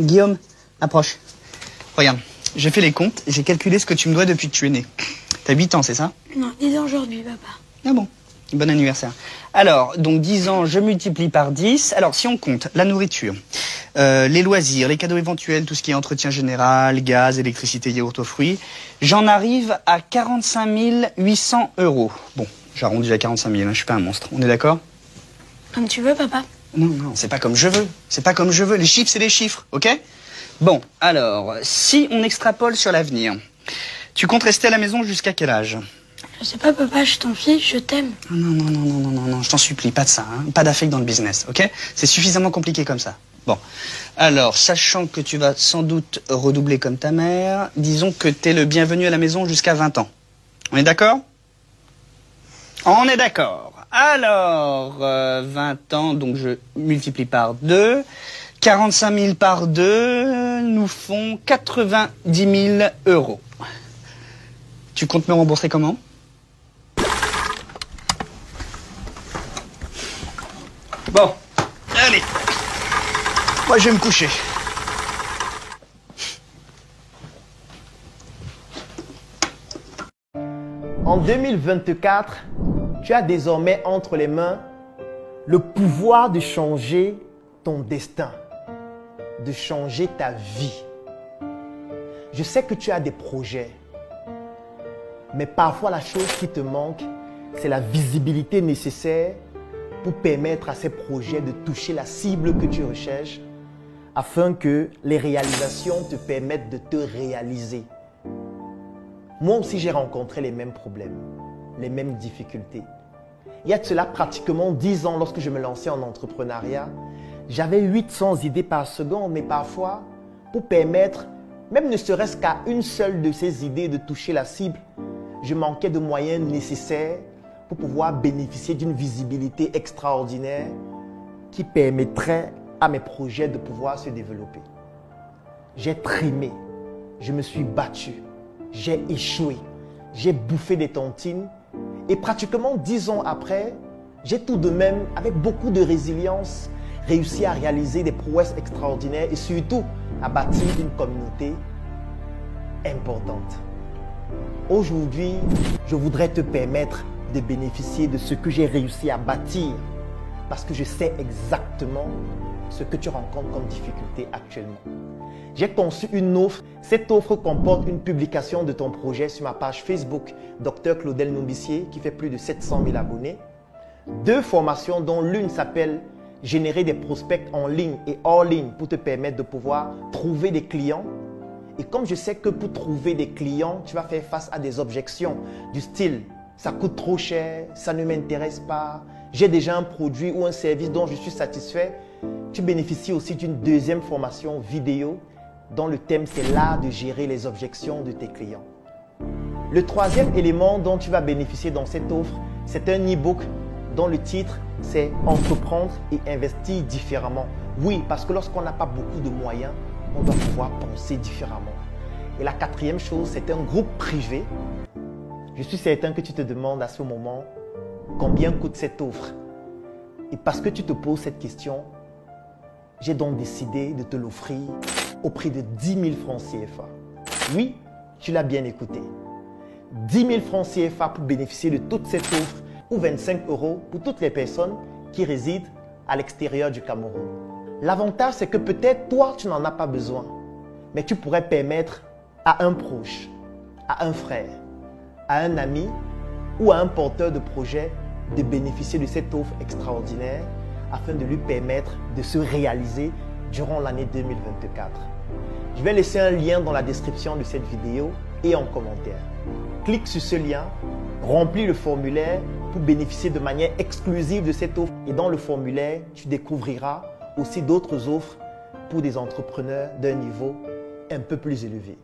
Guillaume, approche. Regarde, j'ai fait les comptes et j'ai calculé ce que tu me dois depuis que tu es né. T'as 8 ans, c'est ça? Non, 10 ans aujourd'hui, papa. Ah bon? Bon anniversaire. Alors, donc 10 ans, je multiplie par 10. Alors, si on compte la nourriture, euh, les loisirs, les cadeaux éventuels, tout ce qui est entretien général, gaz, électricité, yaourt aux fruits, j'en arrive à 45 800 euros. Bon, j'arrondis à 45 000, hein, je suis pas un monstre. On est d'accord? Comme tu veux, papa. Non, non, c'est pas comme je veux. C'est pas comme je veux. Les chiffres, c'est les chiffres, ok? Bon, alors, si on extrapole sur l'avenir, tu comptes rester à la maison jusqu'à quel âge? Je sais pas, papa, je t'en fie, je t'aime. Non, non, non, non, non, non, non, je t'en supplie, pas de ça, hein. pas d'affect dans le business, ok? C'est suffisamment compliqué comme ça. Bon, alors, sachant que tu vas sans doute redoubler comme ta mère, disons que t'es le bienvenu à la maison jusqu'à 20 ans. On est d'accord? On est d'accord. Alors, euh, 20 ans, donc je multiplie par 2. 45 000 par 2 nous font 90 000 euros. Tu comptes me rembourser comment? Bon, allez. Moi, je vais me coucher. En 2024, tu as désormais entre les mains le pouvoir de changer ton destin, de changer ta vie. Je sais que tu as des projets, mais parfois la chose qui te manque, c'est la visibilité nécessaire pour permettre à ces projets de toucher la cible que tu recherches afin que les réalisations te permettent de te réaliser. Moi aussi, j'ai rencontré les mêmes problèmes, les mêmes difficultés. Il y a de cela pratiquement 10 ans, lorsque je me lançais en entrepreneuriat, j'avais 800 idées par seconde, mais parfois, pour permettre, même ne serait-ce qu'à une seule de ces idées de toucher la cible, je manquais de moyens nécessaires pour pouvoir bénéficier d'une visibilité extraordinaire qui permettrait à mes projets de pouvoir se développer. J'ai trimé, je me suis battu, j'ai échoué, j'ai bouffé des tontines et pratiquement dix ans après, j'ai tout de même, avec beaucoup de résilience, réussi à réaliser des prouesses extraordinaires et surtout à bâtir une communauté importante. Aujourd'hui, je voudrais te permettre de bénéficier de ce que j'ai réussi à bâtir parce que je sais exactement ce que tu rencontres comme difficulté actuellement. J'ai conçu une offre. Cette offre comporte une publication de ton projet sur ma page Facebook, Dr Claudel Nombissier, qui fait plus de 700 000 abonnés. Deux formations dont l'une s'appelle Générer des prospects en ligne et hors ligne pour te permettre de pouvoir trouver des clients. Et comme je sais que pour trouver des clients, tu vas faire face à des objections du style ça coûte trop cher, ça ne m'intéresse pas, j'ai déjà un produit ou un service dont je suis satisfait, tu bénéficies aussi d'une deuxième formation vidéo dont le thème c'est l'art de gérer les objections de tes clients. Le troisième élément dont tu vas bénéficier dans cette offre, c'est un e-book dont le titre c'est Entreprendre et investir différemment. Oui, parce que lorsqu'on n'a pas beaucoup de moyens, on doit pouvoir penser différemment. Et la quatrième chose, c'est un groupe privé. Je suis certain que tu te demandes à ce moment combien coûte cette offre? Et parce que tu te poses cette question, j'ai donc décidé de te l'offrir au prix de 10 000 francs CFA. Oui, tu l'as bien écouté. 10 000 francs CFA pour bénéficier de toute cette offre ou 25 euros pour toutes les personnes qui résident à l'extérieur du Cameroun. L'avantage, c'est que peut-être toi, tu n'en as pas besoin, mais tu pourrais permettre à un proche, à un frère, à un ami ou à un porteur de projet de bénéficier de cette offre extraordinaire afin de lui permettre de se réaliser durant l'année 2024. Je vais laisser un lien dans la description de cette vidéo et en commentaire. Clique sur ce lien, remplis le formulaire pour bénéficier de manière exclusive de cette offre. Et dans le formulaire, tu découvriras aussi d'autres offres pour des entrepreneurs d'un niveau un peu plus élevé.